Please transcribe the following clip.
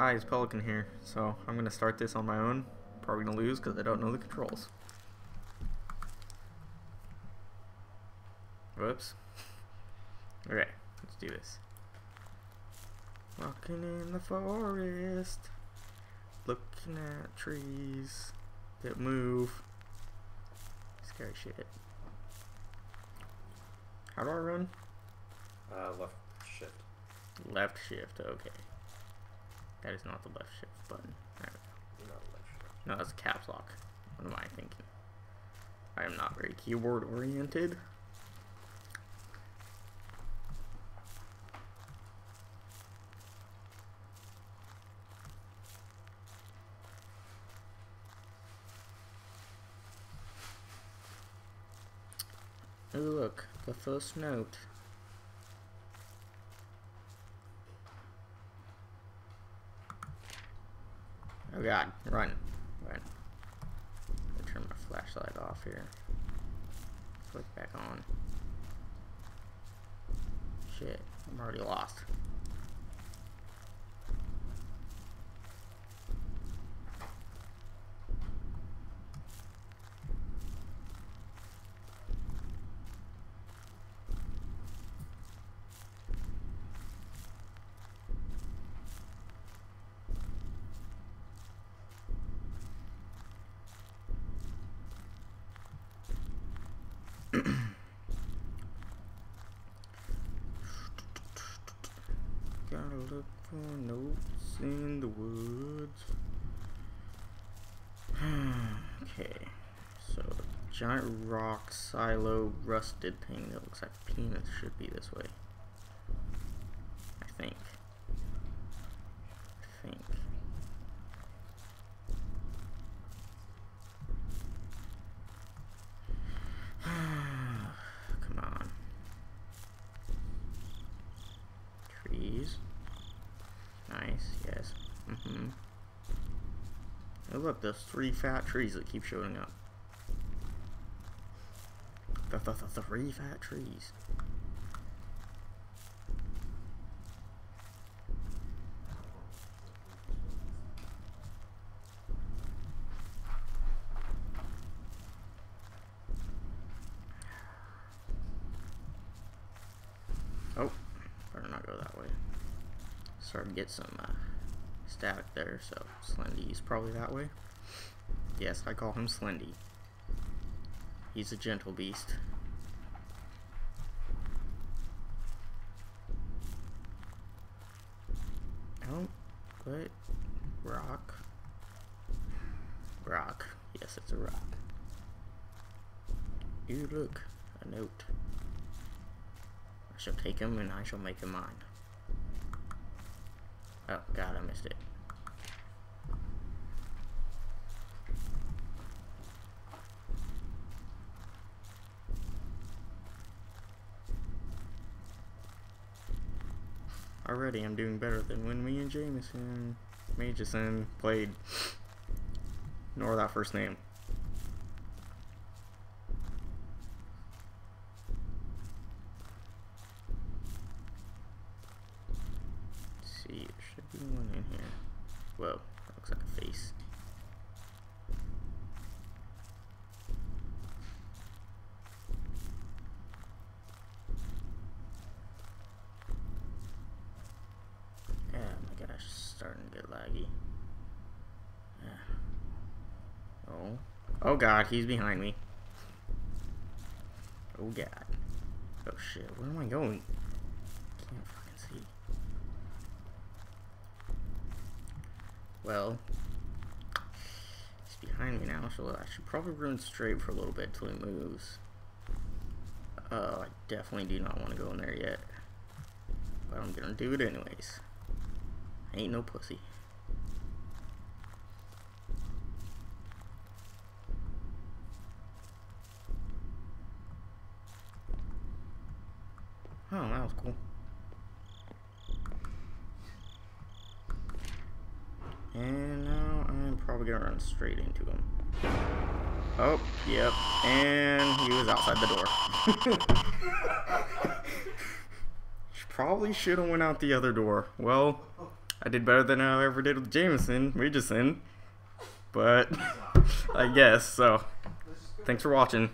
Hi, it's Pelican here. So I'm gonna start this on my own. Probably gonna lose because I don't know the controls. Whoops. Okay, let's do this. Walking in the forest, looking at trees that move. Scary shit. How do I run? Uh, left shift. Left shift, okay. That is not the left shift button. There we No, left shift. No, that's caps lock. What am I thinking? I am not very keyboard oriented. Oh look, the first note. Oh god, run. Run. Turn my flashlight off here. Flick back on. Shit, I'm already lost. Look for notes in the woods. okay, so giant rock silo rusted thing that looks like penis should be this way. I think. I think. Come on. Trees. Nice, yes. Mm-hmm. Oh look, those three fat trees that keep showing up. The, the, the three fat trees. Oh, better not go that way. Started to get some uh, static there, so Slendy's probably that way. Yes, I call him Slendy. He's a gentle beast. Oh, what? Rock. Rock. Yes, it's a rock. You look, a note. I shall take him and I shall make him mine. Oh, God, I missed it. Already, I'm doing better than when me and Jameson, Mageson played. Ignore that first name. Let's see, should be one in here. Whoa, that looks like a face. Yeah, oh my gosh, it's starting to get laggy. Oh. Oh god, he's behind me. Oh god. Oh shit, where am I going? Can't fucking see. Well, he's behind me now, so I should probably run straight for a little bit till he moves. Oh, I definitely do not want to go in there yet. But I'm gonna do it anyways. I Ain't no pussy. Oh, that was cool. And now I'm probably gonna run straight into him. Oh, yep. And he was outside the door. Probably should have went out the other door. Well, I did better than I ever did with Jameson, Regison. But I guess so. Thanks for watching.